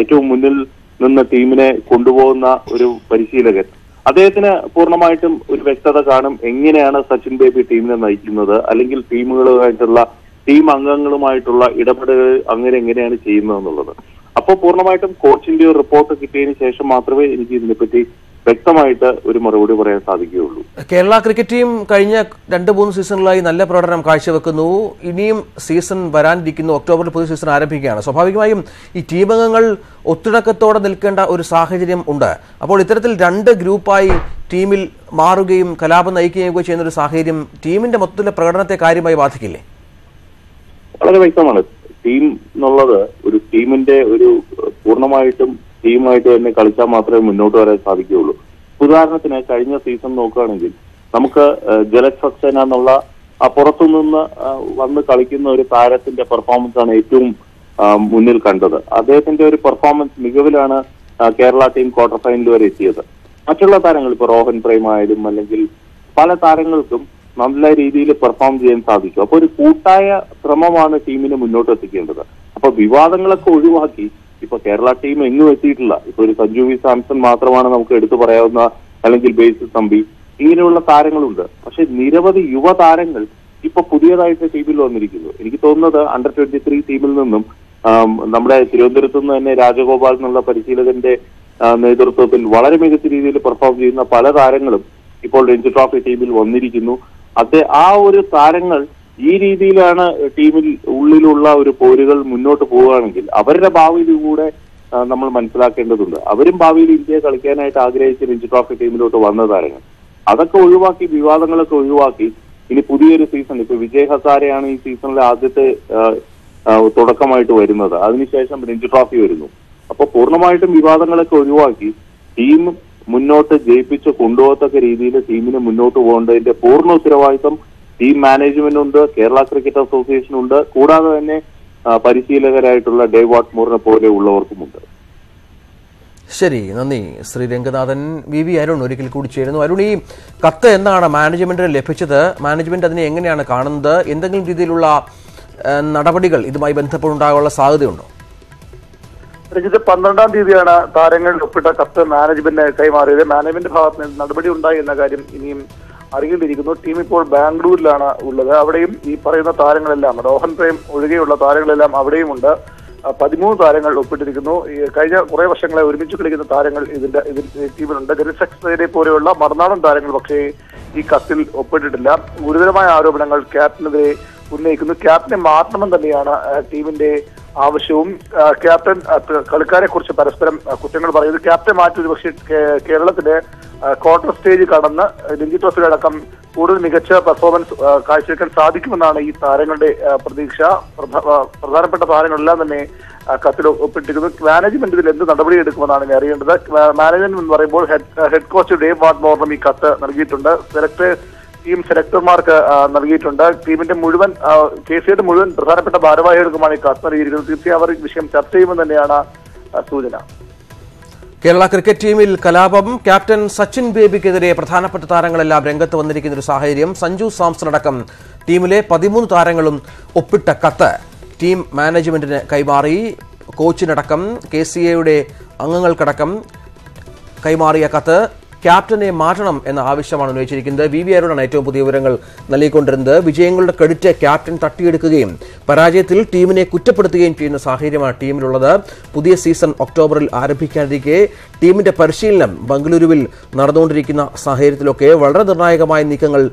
ഏറ്റവും മുന്നിൽ നിന്ന് ടീമിനെ കൊണ്ടുപോകുന്ന ഒരു പരിശീലകൻ അദ്ദേഹത്തിന് പൂർണമായിട്ടും ഒരു വ്യക്തത കാണും എങ്ങനെയാണ് സച്ചിൻ ബേബി ടീമിനെ നയിക്കുന്നത് അല്ലെങ്കിൽ ടീമുകളുമായിട്ടുള്ള ടീം അംഗങ്ങളുമായിട്ടുള്ള ഇടപെടലുകൾ അങ്ങനെ എങ്ങനെയാണ് ചെയ്യുന്നത് എന്നുള്ളത്. അപ്പോൾ പൂർണമായിട്ടും കോച്ചിന്റെ ഒരു റിപ്പോർട്ട് കിട്ടിയതിനു ശേഷം മാത്രമേ എനിക്ക് ഇതിനെപ്പറ്റി വ്യക്തമായിട്ട് ഒരു മറുപടി പറയാൻ സാധിക്കുകയുള്ളൂ. കേരള ക്രിക്കറ്റ് ടീം കഴിഞ്ഞ രണ്ട് മൂന്ന് സീസണിലായി നല്ല പ്രകടനം കാഴ്ചവെക്കുന്നു. ഇനിയും സീസൺ വരാനിരിക്കുന്നു. ഒക്ടോബറിൽ പുതിയ സീസൺ ആരംഭിക്കുകയാണ്. സ്വാഭാവികമായും ഈ ടീം അംഗങ്ങൾ ഒത്തിണക്കത്തോടെ നിൽക്കേണ്ട ഒരു സാഹചര്യം ഉണ്ട്. അപ്പോൾ ഇത്തരത്തിൽ രണ്ട് ഗ്രൂപ്പായി ടീമിൽ മാറുകയും കലാപം നയിക്കുകയും ചെയ്യുന്ന ഒരു സാഹചര്യം ടീമിന്റെ മൊത്തത്തിലെ പ്രകടനത്തെ കാര്യമായി ബാധിക്കില്ലേ? വളരെ വ്യക്തമാണ്. ടീം എന്നുള്ളത് ഒരു ടീമിന്റെ ഒരു പൂർണമായിട്ടും ടീമായിട്ട് തന്നെ കളിച്ചാൽ മാത്രമേ മുന്നോട്ട് വരാൻ സാധിക്കുകയുള്ളൂ. ഉദാഹരണത്തിന് കഴിഞ്ഞ സീസൺ നോക്കുകയാണെങ്കിൽ നമുക്ക് ജലജ് സക്സേന എന്നുള്ള ആ പുറത്തുനിന്ന് നിന്ന് വന്ന് കളിക്കുന്ന ഒരു താരത്തിന്റെ പെർഫോമൻസ് ആണ് ഏറ്റവും മുന്നിൽ കണ്ടത്. അദ്ദേഹത്തിന്റെ ഒരു പെർഫോമൻസ് മികവിലാണ് കേരള ടീം ക്വാർട്ടർ ഫൈനൽ വരെ എത്തിയത്. മറ്റുള്ള താരങ്ങൾ ഇപ്പൊ റോഹൻ പ്രേം ആയാലും അല്ലെങ്കിൽ പല താരങ്ങൾക്കും നല്ല രീതിയിൽ പെർഫോം ചെയ്യാൻ സാധിക്കും. അപ്പൊ ഒരു കൂട്ടായ ശ്രമമാണ് ടീമിനെ മുന്നോട്ട് എത്തിക്കേണ്ടത്. അപ്പൊ വിവാദങ്ങളൊക്കെ ഒഴിവാക്കി ഇപ്പൊ കേരള ടീം എങ്ങും എത്തിയിട്ടില്ല. ഇപ്പൊ ഒരു സഞ്ജു വി സാംസൺ മാത്രമാണ് നമുക്ക് എടുത്തു പറയാവുന്ന അല്ലെങ്കിൽ ബേസ് തമ്പി ഇങ്ങനെയുള്ള താരങ്ങളുണ്ട്. പക്ഷെ നിരവധി യുവതാരങ്ങൾ ഇപ്പൊ പുതിയതായിട്ട് ടീമിൽ വന്നിരിക്കുന്നു. എനിക്ക് തോന്നുന്നത് അണ്ടർ ട്വന്റി ത്രീ ടീമിൽ നിന്നും നമ്മുടെ തിരുവനന്തപുരത്ത് നിന്ന് തന്നെ രാജഗോപാൽ എന്നുള്ള പരിശീലകന്റെ നേതൃത്വത്തിൽ വളരെ മികച്ച രീതിയിൽ പെർഫോം ചെയ്യുന്ന പല താരങ്ങളും ഇപ്പോൾ രഞ്ജി ട്രോഫി ടീമിൽ വന്നിരിക്കുന്നു. അത് ആ ഒരു താരങ്ങൾ ഈ രീതിയിലാണ് ടീമിൽ ഉള്ളിലുള്ള ഒരു പോരുകൾ മുന്നോട്ട് പോവുകയാണെങ്കിൽ അവരുടെ ഭാവിയിൽ കൂടെ നമ്മൾ മനസ്സിലാക്കേണ്ടതുണ്ട്. അവരും ഭാവിയിൽ ഇന്ത്യയെ കളിക്കാനായിട്ട് ആഗ്രഹിച്ച് രഞ്ജി ട്രോഫി ടീമിലോട്ട് വന്ന താരങ്ങൾ. അതൊക്കെ ഒഴിവാക്കി വിവാദങ്ങളൊക്കെ ഒഴിവാക്കി ഇനി പുതിയൊരു സീസൺ ഇപ്പൊ വിജയ് ഹസാരയാണ് ഈ സീസണിലെ ആദ്യത്തെ തുടക്കമായിട്ട് വരുന്നത്. അതിനുശേഷം രഞ്ജി ട്രോഫി വരുന്നു. അപ്പൊ പൂർണമായിട്ടും വിവാദങ്ങളൊക്കെ ഒഴിവാക്കി ടീം മുന്നോട്ട് ജയിപ്പിച്ച് കൊണ്ടുപോകത്തക്ക രീതിയിൽ ടീമിനെ മുന്നോട്ട് പോകേണ്ടതിന്റെ പൂർണ ഉത്തരവാദിത്തം ടീം മാനേജ്മെന്റ് ഉണ്ട് കേരള ക്രിക്കറ്റ് അസോസിയേഷൻ ഉണ്ട്. കൂടാതെ തന്നെ പരിശീലകരായിട്ടുള്ള ഡേവ് വാട്ട്മോറിനെ പോലെ ഉള്ളവർക്കുമുണ്ട്. ശരി നന്ദി. ശ്രീ രംഗനാഥൻ വി വി അരുൺ ഒരിക്കൽ കൂടി ചേരുന്നു. അരുൺ ഈ കത്ത് എന്താണ് മാനേജ്മെന്റിന് ലഭിച്ചത്? മാനേജ്മെന്റ് അതിനെ എങ്ങനെയാണ് കാണുന്നത്? എന്തെങ്കിലും രീതിയിലുള്ള നടപടികൾ ഇതുമായി ബന്ധപ്പെട്ടുണ്ടാകാനുള്ള സാധ്യതയുണ്ടോ? രഞ്ജിത്ത് പന്ത്രണ്ടാം തീയതിയാണ് താരങ്ങൾ ഒപ്പിട്ട കത്ത് മാനേജ്മെന്റിന് കൈമാറിയത്. മാനേജ്മെന്റ് ഭാഗത്ത് നിന്ന് നടപടി ഉണ്ടായി എന്ന കാര്യം ഇനിയും അറിയേണ്ടിയിരിക്കുന്നു. ടീം ഇപ്പോൾ ബാംഗ്ലൂരിലാണ് ഉള്ളത്. അവിടെയും ഈ പറയുന്ന താരങ്ങളെല്ലാം റോഹൻ പ്രേം ഒഴികെയുള്ള താരങ്ങളെല്ലാം അവിടെയും ഉണ്ട് പതിമൂന്ന് താരങ്ങൾ ഒപ്പിട്ടിരിക്കുന്നു. കഴിഞ്ഞ കുറെ വർഷങ്ങളെ ഒരുമിച്ച് കളിക്കുന്ന താരങ്ങൾ ഇതിന്റെ ഇതിൽ ടീമിലുണ്ട്. ഗരിസക്സേനെ പോലെയുള്ള മറുനാടൻ താരങ്ങൾ പക്ഷേ ഈ കത്തിൽ ഒപ്പിട്ടിട്ടില്ല. ഗുരുതരമായ ആരോപണങ്ങൾ ക്യാപ്റ്റനെതിരെ ഉന്നയിക്കുന്നു. ക്യാപ്റ്റനെ മാറ്റണമെന്ന് തന്നെയാണ് ടീമിന്റെ ആവശ്യവും ക്യാപ്റ്റൻ കളിക്കാരെ കുറിച്ച് പരസ്പരം കുറ്റങ്ങൾ പറയുന്നത് ക്യാപ്റ്റൻ മാറ്റി പക്ഷേ കേരളത്തിന്റെ കേരളത്തിന് ക്വാർട്ടർ സ്റ്റേജ് കടന്ന് രഞ്ജി ട്രോഫിയിലടക്കം കൂടുതൽ മികച്ച പെർഫോമൻസ് കാഴ്ചവെക്കാൻ സാധിക്കുമെന്നാണ് ഈ താരങ്ങളുടെ പ്രതീക്ഷ. പ്രധ- പ്രധാനപ്പെട്ട താരങ്ങളെല്ലാം തന്നെ കത്തിൽ ഒപ്പിട്ടിരിക്കുന്നത് മാനേജ്മെന്റ് ഇതിൽ എന്ത് നടപടി എടുക്കുമെന്നാണ് ഇനി അറിയേണ്ടത്. മാനേജ്മെന്റ് എന്ന് പറയുമ്പോൾ ഹെഡ് കോച്ച് ഡേവ് വാട്ട്മോറിനും ഈ കത്ത് നൽകിയിട്ടുണ്ട്. സെലക്ടർ ടീം സെലക്ടർമാർക്ക് നൽകിയിട്ടുണ്ട്. ടീമിന്റെ മുഴുവൻ കെ സിയുടെ മുഴുവൻ പ്രധാനപ്പെട്ട ഭാരവാഹികൾക്കുമാണ് ഈ കത്ത് നൽകിയിരിക്കുന്നത് തീർച്ചയായും അവർ വിഷയം ചർച്ച ചെയ്യുമെന്ന് തന്നെയാണ് സൂചന. കേരള ക്രിക്കറ്റ് ടീമിൽ കലാപം ക്യാപ്റ്റൻ സച്ചിൻ ബേബിക്കെതിരെ പ്രധാനപ്പെട്ട താരങ്ങളെല്ലാം രംഗത്ത് വന്നിരിക്കുന്ന ഒരു സാഹചര്യം. സഞ്ജു സാംസൺ അടക്കം ടീമിലെ പതിമൂന്ന് താരങ്ങളും ഒപ്പിട്ട കത്ത് ടീം മാനേജ്മെന്റിന് കൈമാറി. കോച്ചിനടക്കം കെ സി എയുടെ അംഗങ്ങൾക്കടക്കം കൈമാറിയ കത്ത് ക്യാപ്റ്റനെ മാറ്റണം എന്ന ആവശ്യമാണ് ഉന്നയിച്ചിരിക്കുന്നത്. വി വി ആരോടാണ് ഏറ്റവും പുതിയ വിവരങ്ങൾ നൽകിക്കൊണ്ടിരുന്നത്. വിജയങ്ങളുടെ ക്രെഡിറ്റ് ക്യാപ്റ്റൻ തട്ടിയെടുക്കുകയും പരാജയത്തിൽ ടീമിനെ കുറ്റപ്പെടുത്തുകയും ചെയ്യുന്ന സാഹചര്യമാണ് ടീമിലുള്ളത്. പുതിയ സീസൺ ഒക്ടോബറിൽ ആരംഭിക്കാതിരിക്കെ ടീമിന്റെ പരിശീലനം ബംഗളൂരുവിൽ നടന്നുകൊണ്ടിരിക്കുന്ന സാഹചര്യത്തിലൊക്കെ വളരെ നിർണായകമായ നീക്കങ്ങൾ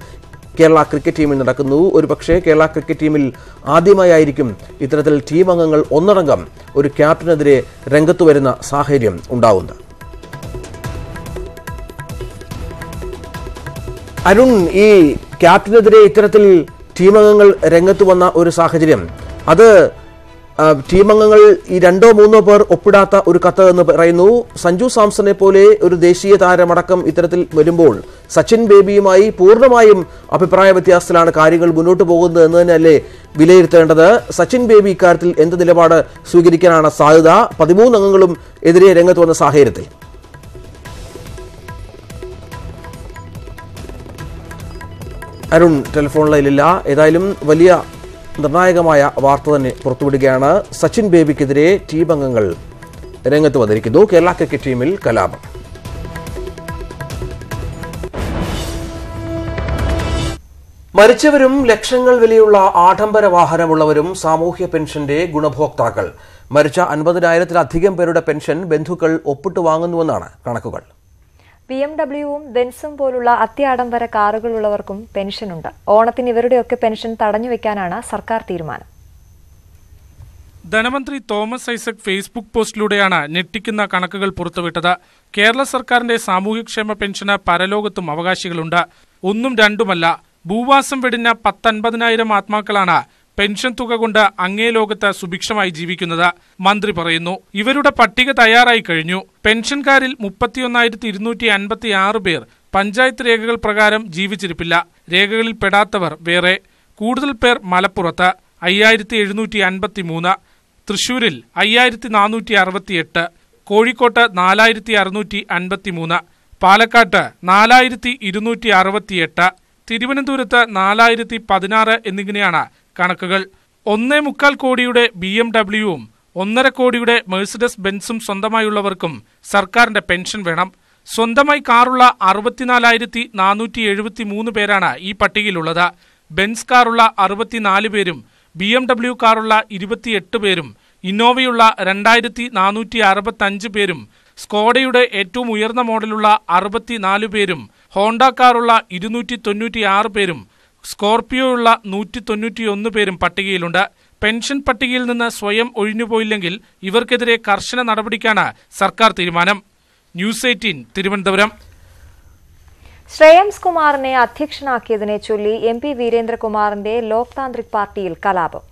കേരള ക്രിക്കറ്റ് ടീമിൽ നടക്കുന്നു. ഒരുപക്ഷെ കേരള ക്രിക്കറ്റ് ടീമിൽ ആദ്യമായായിരിക്കും ഇത്തരത്തിൽ ടീം അംഗങ്ങൾ ഒന്നടങ്കം ഒരു ക്യാപ്റ്റനെതിരെ രംഗത്തു വരുന്ന സാഹചര്യം ഉണ്ടാവുന്നത്. അരുൺ ഈ ക്യാപ്റ്റനെതിരെ ഇത്തരത്തിൽ ടീമംഗങ്ങൾ രംഗത്ത് വന്ന ഒരു സാഹചര്യം. അത് ടീമംഗങ്ങൾ ഈ രണ്ടോ മൂന്നോ പേർ ഒപ്പിടാത്ത ഒരു കത്ത് എന്ന് പറയുന്നു. സഞ്ജു സാംസനെ പോലെ ഒരു ദേശീയ താരമടക്കം ഇത്തരത്തിൽ വരുമ്പോൾ സച്ചിൻ ബേബിയുമായി പൂർണമായും അഭിപ്രായ വ്യത്യാസത്തിലാണ് കാര്യങ്ങൾ മുന്നോട്ട് പോകുന്നത് എന്ന് തന്നെയല്ലേ വിലയിരുത്തേണ്ടത്. സച്ചിൻ ബേബി ഇക്കാര്യത്തിൽ എന്ത് നിലപാട് സ്വീകരിക്കാനാണ് സാധ്യത? പതിമൂന്ന് അംഗങ്ങളും എതിരെ രംഗത്ത് വന്ന സാഹചര്യത്തിൽ. അരുൺ ടെലിഫോൺ ലൈനിലില്ല. ഏതായാലും വലിയ നിർണായകമായ വാർത്ത തന്നെ പുറത്തുവിടുകയാണ്. സച്ചിൻ ബേബിക്കെതിരെ ടീം അംഗങ്ങൾ രംഗത്ത് വന്നിരിക്കുന്നു. കേരള ക്രിക്കറ്റ് ടീമിൽ കലാപം. മരിച്ചവരും ലക്ഷങ്ങൾ വിലയുള്ള ആഡംബര വാഹനമുള്ളവരും സാമൂഹ്യ പെൻഷന്റെ ഗുണഭോക്താക്കൾ. മരിച്ച അൻപതിനായിരത്തിലധികം പേരുടെ പെൻഷൻ ബന്ധുക്കൾ ഒപ്പിട്ട് വാങ്ങുന്നുവെന്നാണ് കണക്കുകൾ. ബി എം ഡബ്ല്യുവും ബെൻസും പോലുള്ള അത്യാഡംബര കാറുകളുള്ളവർക്കും പെൻഷനുണ്ട്. ഓണത്തിന് ഇവരുടെയൊക്കെ പെൻഷൻ തടഞ്ഞു തടഞ്ഞുവെക്കാനാണ് സർക്കാർ തീരുമാനം. ധനമന്ത്രി തോമസ് ഐസക് ഫേസ്ബുക്ക് പോസ്റ്റിലൂടെയാണ് ഞെട്ടിക്കുന്ന കണക്കുകൾ പുറത്തുവിട്ടത്. കേരള സർക്കാരിന്റെ സാമൂഹ്യക്ഷേമ പെൻഷന് പരലോകത്തും അവകാശികളുണ്ട്. ഒന്നും രണ്ടുമല്ല ഭൂവാസം വെടിഞ്ഞ പത്തൊൻപതിനായിരം ആത്മാക്കളാണ് പെൻഷൻ തുക കൊണ്ട് അങ്ങേ ലോകത്ത് സുഭിക്ഷമായി ജീവിക്കുന്നത് മന്ത്രി പറയുന്നു. ഇവരുടെ പട്ടിക തയ്യാറായി കഴിഞ്ഞു. പെൻഷൻകാരിൽ മുപ്പത്തിയൊന്നായിരത്തി ഇരുന്നൂറ്റി അൻപത്തി ആറ് പേർ പഞ്ചായത്ത് രേഖകൾ പ്രകാരം ജീവിച്ചിരിപ്പില്ല. രേഖകളിൽ പെടാത്തവർ വേറെ. കൂടുതൽ പേർ മലപ്പുറത്ത്. അയ്യായിരത്തി എഴുന്നൂറ്റി അൻപത്തി മൂന്ന് തൃശൂരിൽ അയ്യായിരത്തി നാനൂറ്റി അറുപത്തിയെട്ട് കോഴിക്കോട്ട് നാലായിരത്തി അറുന്നൂറ്റി അൻപത്തി മൂന്ന് പാലക്കാട്ട് നാലായിരത്തി ഇരുന്നൂറ്റി അറുപത്തിയെട്ട് തിരുവനന്തപുരത്ത് നാലായിരത്തി പതിനാറ് എന്നിങ്ങനെയാണ് കണക്കുകൾ. ഒന്നേ മുക്കാൽ കോടിയുടെ ബി എം ഡബ്ല്യുവും ഒന്നര കോടിയുടെ മെഴ്സിഡസ് ബെൻസും സ്വന്തമായുള്ളവർക്കും സർക്കാരിന്റെ പെൻഷൻ വേണം. സ്വന്തമായി കാറുള്ള അറുപത്തിനാലായിരത്തി നാനൂറ്റി എഴുപത്തി മൂന്ന് പേരാണ് ഈ പട്ടികയിലുള്ളത്. ബെൻസ് കാറുള്ള അറുപത്തിനാല് പേരും ബി എം ഡബ്ല്യു കാറുള്ള ഇരുപത്തിയെട്ട് പേരും ഇന്നോവയുള്ള രണ്ടായിരത്തി നാനൂറ്റി അറുപത്തഞ്ച് പേരും സ്കോഡയുടെ ഏറ്റവും ഉയർന്ന മോഡലുള്ള അറുപത്തിനാല് പേരും ഹോണ്ട കാറുള്ള ഇരുന്നൂറ്റി തൊണ്ണൂറ്റി ആറ് പേരും സ്കോർപിയോയുള്ള നൂറ്റി തൊണ്ണൂറ്റിയൊന്ന് പേരും പട്ടികയിലുണ്ട്. പെൻഷൻ പട്ടികയിൽ നിന്ന് സ്വയം ഒഴിഞ്ഞുപോയില്ലെങ്കിൽ ഇവർക്കെതിരെ കർശന നടപടിക്കാണ് സർക്കാർ തീരുമാനം. News eighteen Thiruvananthapuram. ശ്രേയംസ് കുമാറിനെ അധ്യക്ഷനാക്കിയതിനെ ചൊല്ലി എം പി വീരേന്ദ്രകുമാറിന്റെ ലോക് താന്ത്രിക് പാർട്ടിയിൽ കലാപം.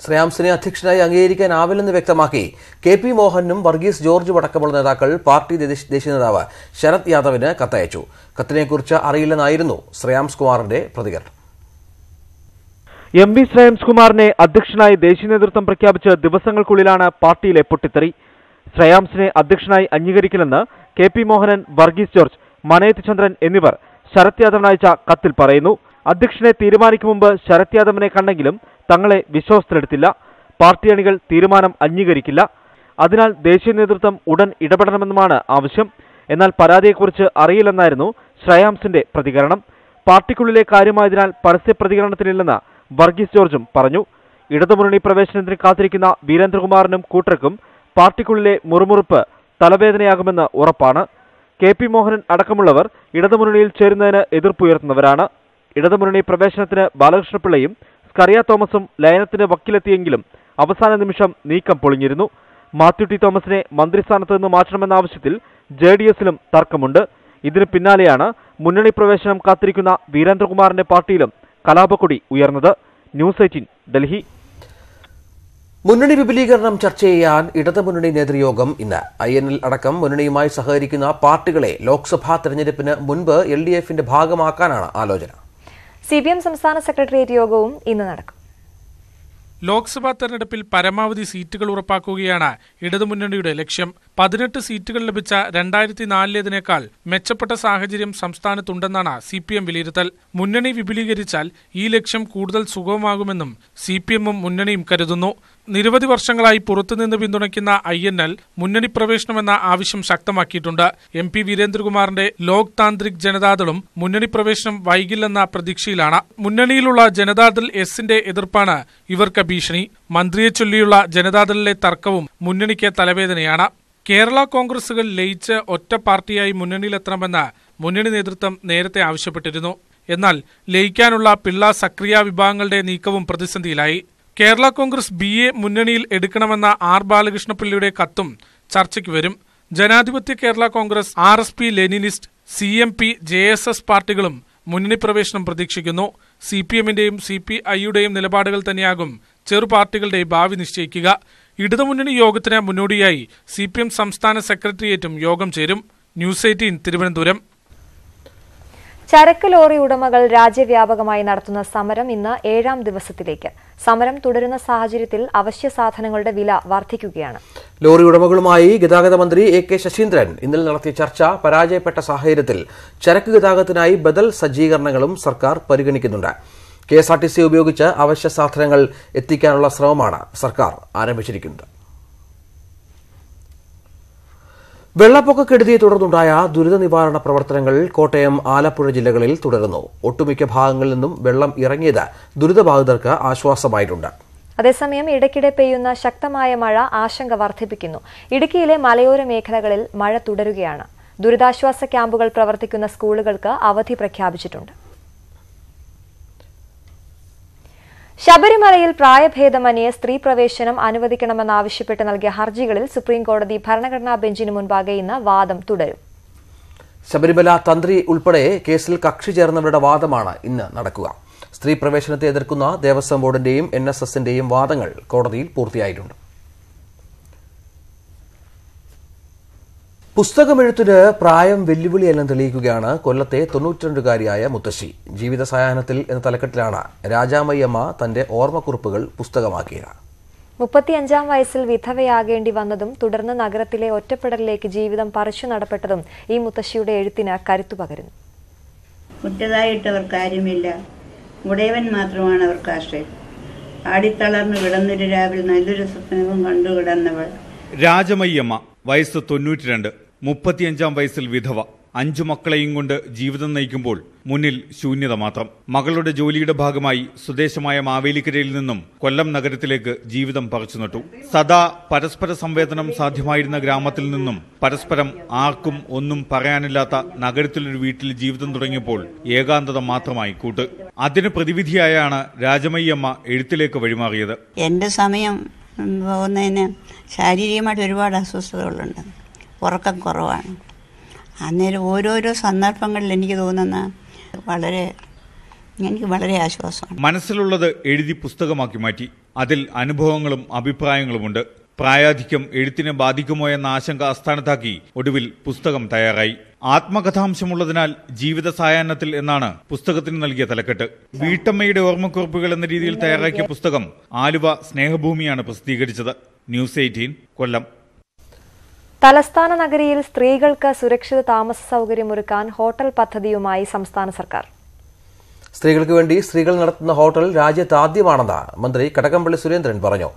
ശ്രേയാംസിനെ അധ്യക്ഷനായി അംഗീകരിക്കാനാവില്ലെന്ന് വ്യക്തമാക്കി കെ പി മോഹനും വർഗീസ് ജോർജും അടക്കമുള്ള നേതാക്കൾ പാർട്ടി ദേശ- ദേശീയ നേതാവ് ശരത് യാദവിന് കത്തയച്ചു. കത്തിനെക്കുറിച്ച് അറിയില്ലെന്നായിരുന്നു ശ്രേയാംസ് കുമാറിന്റെ പ്രതികരണം. എം വി ശ്രേയാംസ് കുമാറിനെ അധ്യക്ഷനായി ദേശീയ നേതൃത്വം പ്രഖ്യാപിച്ച ദിവസങ്ങൾക്കുള്ളിലാണ് പാർട്ടിയിലെ പൊട്ടിത്തെറി. ശ്രേയാംസിനെ അധ്യക്ഷനായി അംഗീകരിക്കില്ലെന്ന് K P Mohanan Varghese George Manayath Chandran എന്നിവർ ശരത് യാദവിനയച്ച കത്തിൽ പറയുന്നു. അധ്യക്ഷനെ തീരുമാനിക്കും മുമ്പ് ശരത് യാദവിനെ കണ്ടെങ്കിലും തങ്ങളെ വിശ്വാസത്തിലെടുത്തില്ല. പാർട്ടി അണികൾ തീരുമാനം അംഗീകരിക്കില്ല. അതിനാൽ ദേശീയ നേതൃത്വം ഉടൻ ഇടപെടണമെന്നുമാണ് ആവശ്യം. എന്നാൽ പരാതിയെക്കുറിച്ച് അറിയില്ലെന്നായിരുന്നു ശ്രേയാംസിന്റെ പ്രതികരണം. പാർട്ടിക്കുള്ളിലെ കാര്യമായതിനാൽ പരസ്യ പ്രതികരണത്തിനില്ലെന്ന് വർഗീസ് ജോർജും പറഞ്ഞു. ഇടതുമുന്നണി പ്രവേശനത്തിന് കാത്തിരിക്കുന്ന വീരേന്ദ്രകുമാറിനും കൂട്ടർക്കും പാർട്ടിക്കുള്ളിലെ മുറുമുറുപ്പ് തലവേദനയാകുമെന്ന് ഉറപ്പാണ്. കെ പി മോഹനൻ അടക്കമുള്ളവർ ഇടതുമുന്നണിയിൽ ചേരുന്നതിന് എതിർപ്പുയർത്തുന്നവരാണ്. ഇടതുമുന്നണി പ്രവേശനത്തിന് ബാലകൃഷ്ണപിള്ളയും സ്കറിയ തോമസും ലയനത്തിന് വക്കിലെത്തിയെങ്കിലും അവസാന നിമിഷം നീക്കം പൊളിഞ്ഞിരുന്നു. മാത്യു ടി തോമസിനെ മന്ത്രിസ്ഥാനത്ത് നിന്ന് മാറ്റണമെന്ന ആവശ്യത്തിൽ ജെ ഡി എസിലും തർക്കമുണ്ട്. ഇതിന് പിന്നാലെയാണ് മുന്നണി പ്രവേശനം കാത്തിരിക്കുന്ന വീരേന്ദ്രകുമാറിന്റെ പാർട്ടിയിലും കലാപക്കൊടി ഉയർന്നത്. News eighteen Delhi. മുന്നണി വിപുലീകരണം ചർച്ച ചെയ്യാൻ ഇടതുമുന്നണി നേതൃയോഗം ഇന്ന്. ഐ എൻ എൽ അടക്കം മുന്നണിയുമായി സഹകരിക്കുന്ന പാർട്ടികളെ ലോക്സഭാ തെരഞ്ഞെടുപ്പിന് മുൻപ് എൽ ഡി എഫിന്റെ ഭാഗമാക്കാനാണ് ആലോചന. സി പി എം സംസ്ഥാന സെക്രട്ടേറിയറ്റ് യോഗവും ഇന്ന് നടക്കും. ലോക്സഭാ തെരഞ്ഞെടുപ്പിൽ പരമാവധി സീറ്റുകൾ ഉറപ്പാക്കുകയാണ് ഇടതുമുന്നണിയുടെ ലക്ഷ്യം. പതിനെട്ട് സീറ്റുകൾ ലഭിച്ച രണ്ടായിരത്തി നാലിലേതിനേക്കാൾ മെച്ചപ്പെട്ട സാഹചര്യം സംസ്ഥാനത്തുണ്ടെന്നാണ് സി പി എം വിലയിരുത്തൽ. മുന്നണി വിപുലീകരിച്ചാൽ ഈ ലക്ഷ്യം കൂടുതൽ സുഗമമാകുമെന്നും സി പി എമ്മും മുന്നണിയും കരുതുന്നു. നിരവധി വർഷങ്ങളായി പുറത്തുനിന്ന് പിന്തുണയ്ക്കുന്ന ഐ എൻ എൽ മുന്നണി പ്രവേശനമെന്ന ആവശ്യം ശക്തമാക്കിയിട്ടുണ്ട്. എം പി വീരേന്ദ്രകുമാറിന്റെ ലോക് താന്ത്രിക് ജനതാദളും മുന്നണി പ്രവേശനം വൈകില്ലെന്ന പ്രതീക്ഷയിലാണ്. മുന്നണിയിലുള്ള ജനതാദൾ എസിന്റെ എതിർപ്പാണ് ഇവർക്ക് ഭീഷണി. മന്ത്രിയെ ചൊല്ലിയുള്ള ജനതാദളിലെ തർക്കവും മുന്നണിക്ക് തലവേദനയാണ്. കേരള കോൺഗ്രസുകൾ ലയിച്ച് ഒറ്റ പാർട്ടിയായി മുന്നണിയിലെത്തണമെന്ന് മുന്നണി നേതൃത്വം നേരത്തെ ആവശ്യപ്പെട്ടിരുന്നു. എന്നാൽ ലയിക്കാനുള്ള പിള്ള സക്രിയ വിഭാഗങ്ങളുടെ നീക്കവും പ്രതിസന്ധിയിലായി. കേരള കോൺഗ്രസ് ബി എ മുന്നണിയിൽ എടുക്കണമെന്ന ആർ ബാലകൃഷ്ണപിള്ളയുടെ കത്തും ചർച്ചയ്ക്ക് വരും. ജനാധിപത്യ Kerala Congress R S P Leninist C M P J S S പാർട്ടികളും മുന്നണി പ്രവേശനം പ്രതീക്ഷിക്കുന്നു. സി പി എമ്മിന്റെയും സി പി ഐയുടെയും നിലപാടുകൾ തന്നെയാകും ചെറു പാർട്ടികളുടെ ഭാവി നിശ്ചയിക്കുക. ഇടതുമുന്നണി യോഗത്തിന് മുന്നോടിയായി സി പി എം സംസ്ഥാന സെക്രട്ടേറിയറ്റും യോഗം ചേരും. News eighteen Thiruvananthapuram. ചരക്ക് ലോറി ഉടമകൾ രാജ്യവ്യാപകമായി നടത്തുന്ന സമരം ഇന്ന് ഏഴാം ദിവസത്തിലേക്ക്. സമരം തുടരുന്ന സാഹചര്യത്തിൽ അവശ്യ സാധനങ്ങളുടെ വില വർദ്ധിക്കുകയാണ്. ലോറി ഉടമകളുമായി ഗതാഗത മന്ത്രി എ കെ ശശീന്ദ്രൻ ഇന്നലെ നടത്തിയ ചർച്ച പരാജയപ്പെട്ട സാഹചര്യത്തിൽ ചരക്ക് ഗതാഗതത്തിനായി ബദൽ സജ്ജീകരണങ്ങളും സർക്കാർ പരിഗണിക്കുന്നുണ്ട്. K S R T C ഉപയോഗിച്ച് അവശ്യ സാധനങ്ങൾ എത്തിക്കാനുള്ള ശ്രമമാണ് സർക്കാർ ആരംഭിച്ചിരിക്കുന്നത്. വെള്ളപ്പൊക്ക കെടുതിയെ തുടർന്നുണ്ടായ ദുരിത നിവാരണ പ്രവർത്തനങ്ങൾ കോട്ടയം ആലപ്പുഴ ജില്ലകളിൽ തുടരുന്നു. ഒട്ടുമിക്ക ഭാഗങ്ങളിൽ നിന്നും വെള്ളം ഇറങ്ങിയത് ദുരിതബാധിതർക്ക് ആശ്വാസമായിട്ടുണ്ട്. അതേസമയം ഇടയ്ക്കിടെ പെയ്യുന്ന ശക്തമായ മഴ ആശങ്ക വർദ്ധിപ്പിക്കുന്നു. ഇടുക്കിയിലെ മലയോര മേഖലകളിൽ മഴ തുടരുകയാണ്. ദുരിതാശ്വാസ ക്യാമ്പുകൾ പ്രവർത്തിക്കുന്ന സ്കൂളുകൾക്ക് അവധി പ്രഖ്യാപിച്ചിട്ടുണ്ട്. ശബരിമലയിൽ പ്രായഭേദമന്യേ സ്ത്രീ പ്രവേശനം അനുവദിക്കണമെന്നാവശ്യപ്പെട്ട് നൽകിയ ഹർജികളിൽ സുപ്രീംകോടതി ഭരണഘടനാ ബെഞ്ചിന് മുൻപാകെ ഇന്ന് വാദം തുടരും. ശബരിമല തന്ത്രി ഉൾപ്പെടെ കേസിൽ കക്ഷി ചേർന്നവരുടെ വാദമാണ് ഇന്ന് നടക്കുക. സ്ത്രീ പ്രവേശനത്തെ എതിർക്കുന്ന ദേവസ്വം ബോർഡിന്റെയും എൻ എസ് എസിന്റെയും വാദങ്ങൾ കോടതിയിൽ പൂർത്തിയായിട്ടുണ്ട്. പുസ്തകമെഴുത്തിന് പ്രായം വെല്ലുവിളിയെല്ലാം തെളിയിക്കുകയാണ് കൊല്ലത്തെ തൊണ്ണൂറ്റിരണ്ടുകാരിയായ മുത്തശ്ശി. ജീവിത സായാഹ്നത്തിൽ എന്ന തലക്കെട്ടിലാണ് രാജാമയ്യമ്മ തന്റെ ഓർമ്മക്കുറിപ്പുകൾ പുസ്തകമാക്കിയത്. മുപ്പത്തിയഞ്ചാം വയസ്സിൽ വിധവയാകേണ്ടി വന്നതും തുടർന്ന് നഗരത്തിലെ ഒറ്റപ്പെടലിലേക്ക് ജീവിതം പറിച്ചു നടപ്പെട്ടതും ഈ മുത്തശ്ശിയുടെ എഴുത്തിന് കരുത്തു പകരുന്നു. കുറ്റതായിട്ടവർ കാര്യമില്ല ഉടയവൻ മാത്രമാണ് അവർക്ക് ആശ്രയം. ആടിത്തളർന്ന് കിടന്നൊരു രാവിലെ നല്ലൊരു സ്വപ്നവും കണ്ടു കിടന്നവൾ രാജമയ്യമ്മ വയസ്സ് തൊണ്ണൂറ്റിരണ്ട്. മുപ്പത്തിയഞ്ചാം വയസ്സിൽ വിധവ. അഞ്ചു മക്കളെയും കൊണ്ട് ജീവിതം നയിക്കുമ്പോൾ മുന്നിൽ ശൂന്യത മാത്രം. മകളുടെ ജോലിയുടെ ഭാഗമായി സ്വദേശമായ മാവേലിക്കരയിൽ നിന്നും കൊല്ലം നഗരത്തിലേക്ക് ജീവിതം പറിച്ചു നട്ടു. സദാ പരസ്പര സംവേദനം സാധ്യമായിരുന്ന ഗ്രാമത്തിൽ നിന്നും പരസ്പരം ആർക്കും ഒന്നും പറയാനില്ലാത്ത നഗരത്തിലൊരു വീട്ടിൽ ജീവിതം തുടങ്ങിയപ്പോൾ ഏകാന്തത മാത്രമായി കൂട്ട്. അതിന് പ്രതിവിധിയായാണ് രാജമയ്യമ്മ എഴുത്തിലേക്ക് വഴിമാറിയത്. എന്റെ സമയം പോകുന്നതിന് ശാരീരികമായിട്ട് ഒരുപാട് അസ്വസ്ഥതകളുണ്ട്. ഉറക്കം കുറവാണ്. അന്നേരം ഓരോരോ സന്ദർഭങ്ങളിൽ എനിക്ക് തോന്നുന്ന വളരെ എനിക്ക് വളരെ ആശ്വാസമാണ്. മനസ്സിലുള്ളത് എഴുതി പുസ്തകമാക്കി മാറ്റി. അതിൽ അനുഭവങ്ങളും അഭിപ്രായങ്ങളുമുണ്ട് പ്രായാധിക്യം എഴുത്തിനെ ബാധിക്കുമോ എന്ന ആശങ്ക അസ്ഥാനത്താക്കി ഒടുവിൽ പുസ്തകം തയ്യാറായി. ആത്മകഥാംശമുള്ളതിനാൽ ജീവിത സായാഹ്നത്തിൽ എന്നാണ് പുസ്തകത്തിന് നൽകിയ തലക്കെട്ട്. വീട്ടമ്മയുടെ ഓർമ്മക്കുറിപ്പുകൾ എന്ന രീതിയിൽ തയ്യാറാക്കിയ പുസ്തകം ആലുവ സ്നേഹഭൂമിയാണ് പ്രസിദ്ധീകരിച്ചത്. News eighteen Kollam. തലസ്ഥാന നഗരിയിൽ സ്ത്രീകൾക്ക് സുരക്ഷിത താമസ സൗകര്യമൊരുക്കാൻ ഹോട്ടൽ പദ്ധതിയുമായി സംസ്ഥാന സർക്കാർ. സ്ത്രീകൾക്ക് വേണ്ടി സ്ത്രീകൾ നടത്തുന്ന ഹോട്ടൽ രാജ്യത്ത് ആദ്യമാണെന്ന് മന്ത്രി കടകംപള്ളി സുരേന്ദ്രൻ പറഞ്ഞു.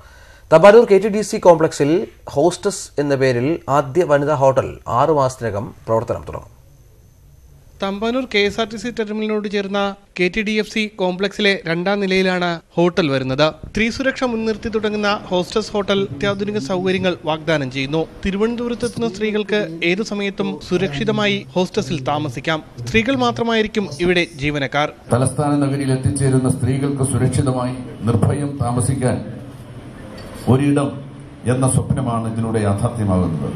Thampanoor K T D C കോംപ്ലക്സിൽ ഹോസ്റ്റസ് എന്ന പേരിൽ ആദ്യ വനിതാ ഹോട്ടൽ ആറു മാസത്തിനകം പ്രവർത്തനം തുടങ്ങും. Thampanoor K S R T C ടെർമിനലിനോട് ചേർന്ന K T D F C കോംപ്ലക്സിലെ രണ്ടാം നിലയിലാണ് ഹോട്ടൽ വരുന്നത്. സ്ത്രീ സുരക്ഷ മുൻനിർത്തി തുടങ്ങുന്ന ഹോസ്റ്റസ് ഹോട്ടൽ അത്യാധുനിക സൗകര്യങ്ങൾ വാഗ്ദാനം ചെയ്യുന്നു. തിരുവനന്തപുരത്തെത്തുന്ന സ്ത്രീകൾക്ക് ഏതു സമയത്തും സുരക്ഷിതമായി ഹോസ്റ്റസിൽ താമസിക്കാം. സ്ത്രീകൾ മാത്രമായിരിക്കും ഇവിടെ ജീവനക്കാർ. തലസ്ഥാന നഗരിയിൽ എത്തിച്ചേരുന്ന സ്ത്രീകൾക്ക് സുരക്ഷിതമായി നിർഭയം താമസിക്കാൻ ഒരിടം എന്ന സ്വപ്നമാണ് ഇതിലൂടെ യാഥാർത്ഥ്യമാകുന്നത്.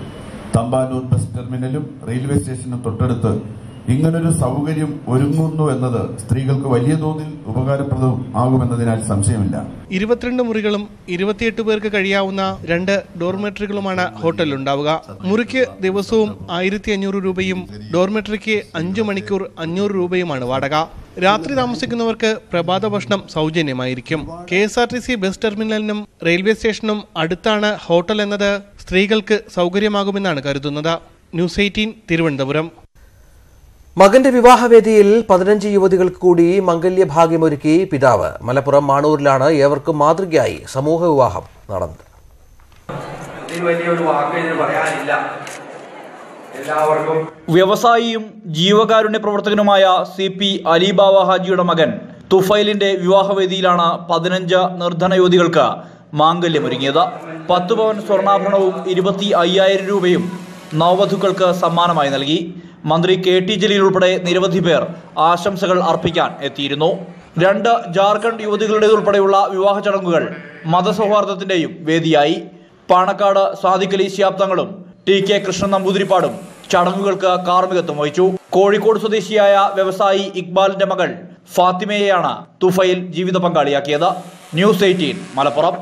തമ്പാനൂർ ബസ് ടെർമിനലും റെയിൽവേ സ്റ്റേഷനും തൊട്ടടുത്ത് ഇങ്ങനൊരു സൗകര്യം ഒരുങ്ങുന്നു എന്നത് സ്ത്രീകൾക്ക് വലിയ തോതിൽ ഉപകാരപ്രദം ആകുമെന്നതിനാൽ സംശയമില്ല. ഇരുപത്തിരണ്ട് മുറികളും ഇരുപത്തിയെട്ട് പേർക്ക് കഴിയാവുന്ന രണ്ട് ഡോർമെട്രികളുമാണ് ഹോട്ടലിൽ ഉണ്ടാവുക മുറിക്ക് ദിവസവും ആയിരത്തി അഞ്ഞൂറ് രൂപയും ഡോർമെട്രിക്ക് അഞ്ചു മണിക്കൂർ അഞ്ഞൂറ് രൂപയുമാണ് വാടക. രാത്രി താമസിക്കുന്നവർക്ക് പ്രഭാത ഭക്ഷണം സൗജന്യമായിരിക്കും. K S R T C bus ടെർമിനലിനും റെയിൽവേ സ്റ്റേഷനും അടുത്താണ് ഹോട്ടൽ എന്നത് സ്ത്രീകൾക്ക് സൗകര്യമാകുമെന്നാണ് കരുതുന്നത്. News eighteen Thiruvananthapuram. മകന്റെ വിവാഹവേദിയിൽ പതിനഞ്ച് യുവതികൾക്ക് കൂടി മംഗല്യഭാഗ്യമൊരുക്കി പിതാവ്. മലപ്പുറം മാണൂരിലാണ് ഏവർക്കും മാതൃകയായി സമൂഹ വിവാഹം നടന്നത്. വ്യവസായിയും ജീവകാരുണ്യ പ്രവർത്തകനുമായ സി പി അലിബാവ ഹാജിയുടെ മകൻ തുഫൈലിന്റെ വിവാഹവേദിയിലാണ് പതിനഞ്ച് നിർധന യുവതികൾക്ക് മാംഗല്യമൊരുങ്ങിയത്. പത്ത് പവൻ സ്വർണാഭരണവും ഇരുപത്തി അയ്യായിരം രൂപയും നവവധുക്കൾക്ക് സമ്മാനമായി നൽകി. മന്ത്രി കെ ടി ജലീൽ ഉൾപ്പെടെ നിരവധി പേർ ആശംസകൾ അർപ്പിക്കാൻ എത്തിയിരുന്നു. രണ്ട് ജാർഖണ്ഡ് യുവതികളുടേതുൾപ്പെടെയുള്ള വിവാഹ ചടങ്ങുകൾ മതസൗഹാർദ്ദത്തിന്റെയും വേദിയായി. പാണക്കാട് സാദിഖലി ശിയാബ്ദങ്ങളും ടി കെ കൃഷ്ണൻ നമ്പൂതിരിപ്പാടും ചടങ്ങുകൾക്ക് കാർമ്മികത്വം വഹിച്ചു. കോഴിക്കോട് സ്വദേശിയായ വ്യവസായി ഇക്ബാലിന്റെ മകൾ ഫാത്തിമയെയാണ് തുഫയിൽ ജീവിത പങ്കാളിയാക്കിയത് ന്യൂസ് എയ്റ്റീൻ മലപ്പുറം.